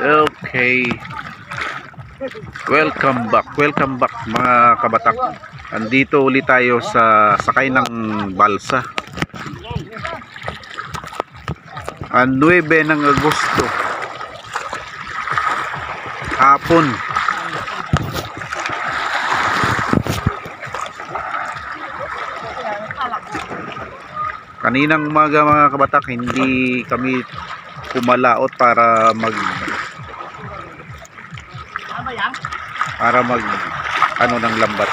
Okay. Welcome back. Welcome back mga kabatak. Andito ulit tayo sa sakay ng balsa. Ang 9 ng Agosto. Hapon. Kaninang umaga mga kabatak, hindi kami kumalaot para mag para mag ano ng lambat.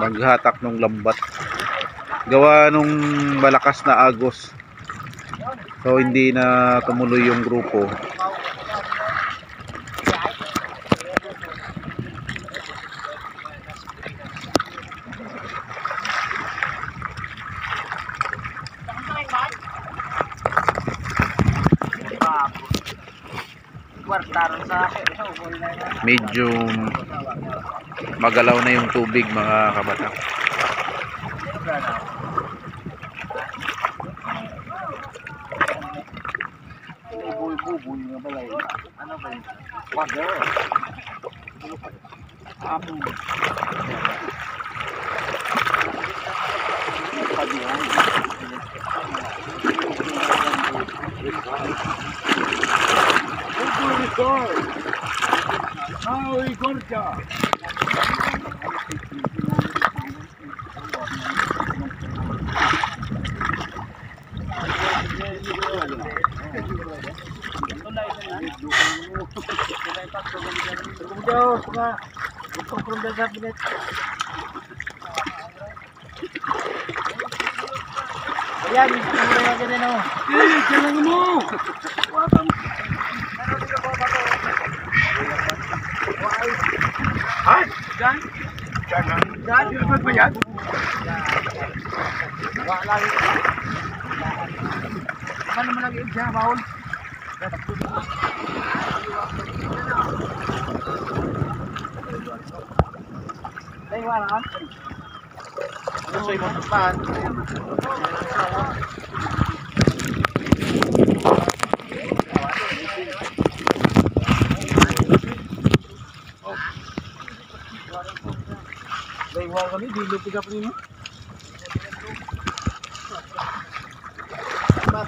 Maghatak ng lambat. Gawa nung malakas na agos. So hindi na tumuloy yung grupo medyo magalaw na yung tubig mga kabatak Buboy-buboy nga pala yun. Ano ba yun? Water. Amo. Padihan. Maui Gorja. Dios, nga. Gusto ko ng cabinet. Ayan, mura na ganyan o. Eh, kailangan mo! Ay, dyan? Dyan? Dyan? Dyan ba yan? Wala lang. Ano mo nag-iib siya, Paul? Ay, wala ka? Ano sa'yo mo? Paan? Wala kami. Di lupig pa rin mo.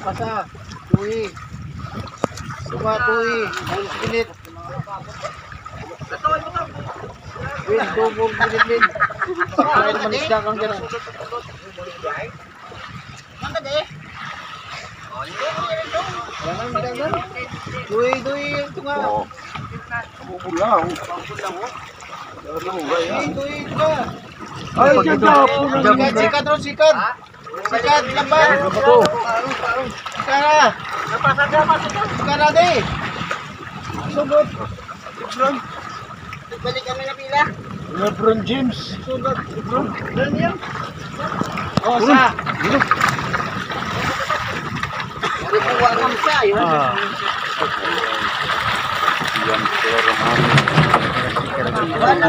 Pasa. Tuwi. Tuwa, tuwi. Alis minit. Win, double minute, win. Kaya naman isda kang gano'n. Ganun, ganun. Tuwi, tuwi. Ito nga. Bubulaw. Tuwi, tuwi. Ito nga. Ay, sikat, sikat, sikat, ron, sikat. Sikat, laban. Sikat na. Sikat na, di. Sugod. Lebron. Balik kami na pila. Lebron James. Lebron. Yan. Oh, sa. Ano po wala sa ah.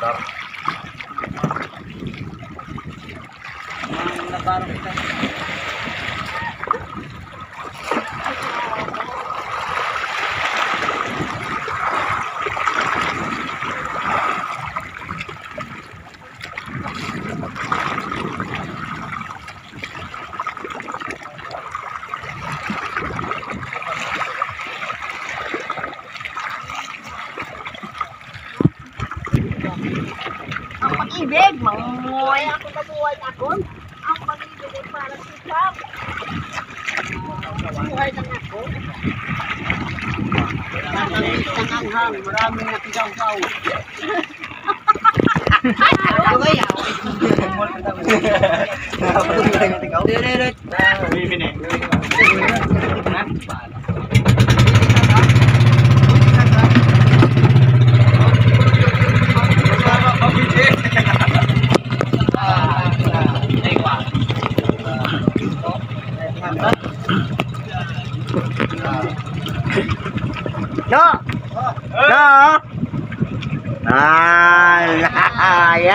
mo. yes Nabarang kita. Ang pag-ibig, manguhay ako mabuhay ako. Ang pag-ibig ay para sikap. Buhay lang ako. Ang anghang, maraming nakigaw-gaw. No!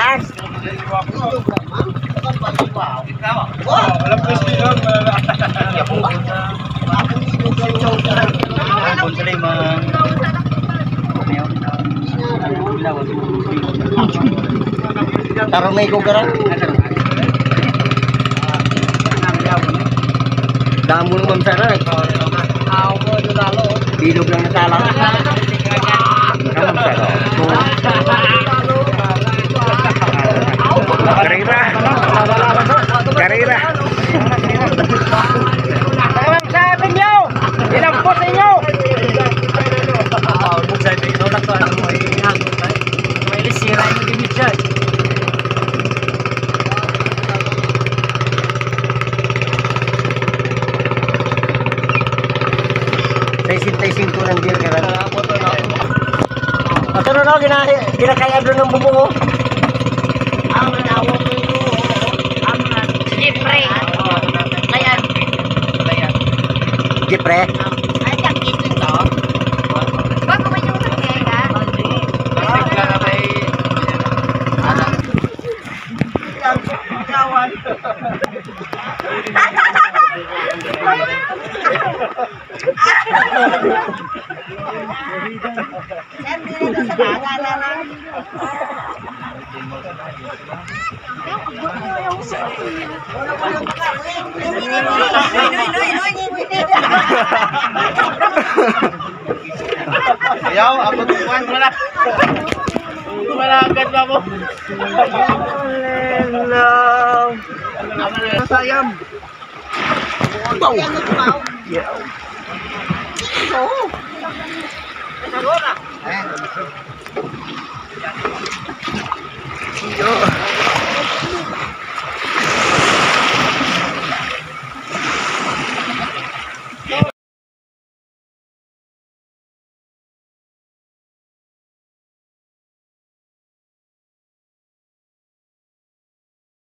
Taro na ikaw garan. Damo naman sana. Ako Kamu. Karira. Karira. Ang sabi niyo! Ilang po sa inyo! Saisin-taisin ko ng beer ka Ito na no, ginakaya doon ng bubungo. Ang Ang Siyempre. Kaya, Jepre. ay, ang ito ito. Bago man yung kaya, Ayaw, ako tuwan wala. Wala agad ba mo? Hello. Sayam. Bow. Yeah. 哎呦,